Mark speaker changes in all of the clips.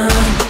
Speaker 1: injection,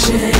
Speaker 1: stitching